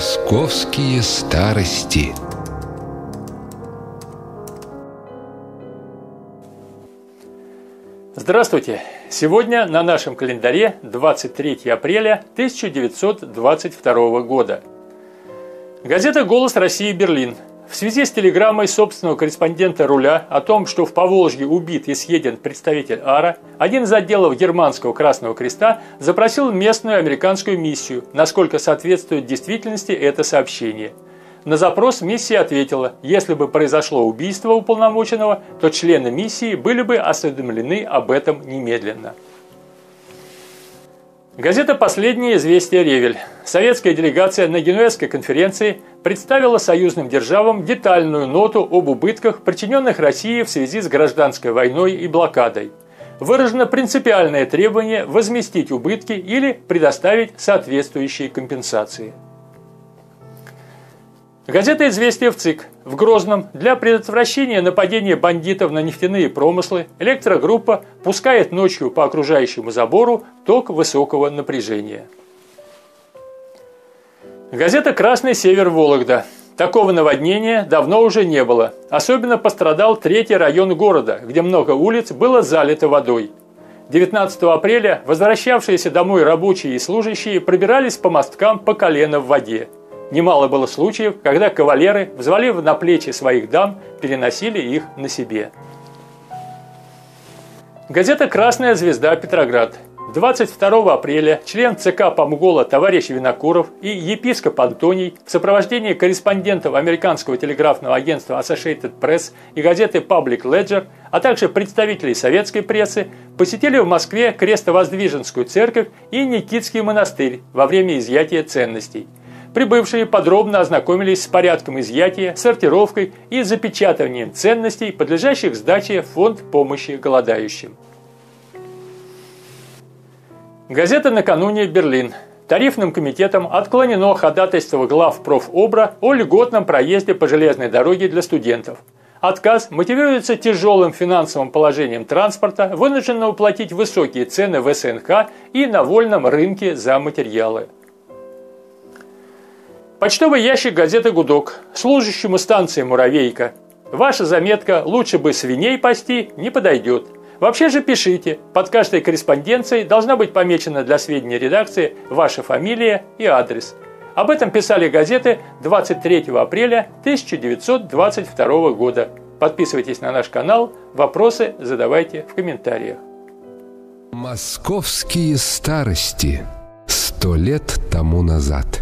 Московские старости. Здравствуйте! Сегодня на нашем календаре 23 апреля 1922 года. Газета «Голос России. Берлин» В связи с телеграммой собственного корреспондента «Руля» о том, что в Поволжье убит и съеден представитель АРА, один из отделов германского Красного Креста запросил местную американскую миссию, насколько соответствует действительности это сообщение. На запрос миссия ответила, если бы произошло убийство уполномоченного, то члены миссии были бы осведомлены об этом немедленно. Газета «Последнее известие Ревель». Советская делегация на Генуэзской конференции представила союзным державам детальную ноту об убытках, причиненных России в связи с гражданской войной и блокадой. Выражено принципиальное требование возместить убытки или предоставить соответствующие компенсации. Газета «Известия» в ЦИК. В Грозном для предотвращения нападения бандитов на нефтяные промыслы электрогруппа пускает ночью по окружающему забору ток высокого напряжения. Газета «Красный север Вологда». Такого наводнения давно уже не было. Особенно пострадал третий район города, где много улиц было залито водой. 19 апреля возвращавшиеся домой рабочие и служащие пробирались по мосткам по колено в воде – Немало было случаев, когда кавалеры, взвалив на плечи своих дам, переносили их на себе. Газета «Красная звезда. Петроград». 22 апреля член ЦК Помгола товарищ Винокуров и епископ Антоний в сопровождении корреспондентов американского телеграфного агентства Associated Press и газеты Public Ledger, а также представителей советской прессы, посетили в Москве Крестовоздвиженскую церковь и Никитский монастырь во время изъятия ценностей – Прибывшие подробно ознакомились с порядком изъятия, сортировкой и запечатыванием ценностей, подлежащих сдаче в фонд помощи голодающим. Газета «Накануне Берлин». Тарифным комитетом отклонено ходатайство глав профобра о льготном проезде по железной дороге для студентов. Отказ мотивируется тяжелым финансовым положением транспорта, вынужденного платить высокие цены в СНХ и на вольном рынке за материалы. Почтовый ящик газеты «Гудок», служащему станции «Муравейка». Ваша заметка «Лучше бы свиней пасти» не подойдет. Вообще же пишите. Под каждой корреспонденцией должна быть помечена для сведения редакции ваша фамилия и адрес. Об этом писали газеты 23 апреля 1922 года. Подписывайтесь на наш канал, вопросы задавайте в комментариях. Московские старости. Сто лет тому назад.